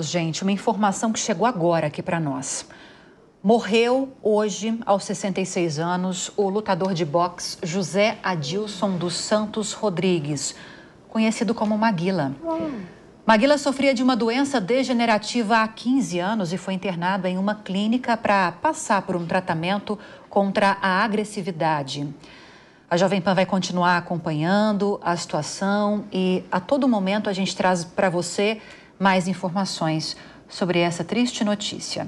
Gente, uma informação que chegou agora aqui para nós. Morreu hoje, aos 66 anos, o lutador de boxe José Adilson dos Santos Rodrigues, conhecido como Maguila. Maguila sofria de uma doença degenerativa há 15 anos e foi internado em uma clínica para passar por um tratamento contra a agressividade. A Jovem Pan vai continuar acompanhando a situação e a todo momento a gente traz para você mais informações sobre essa triste notícia.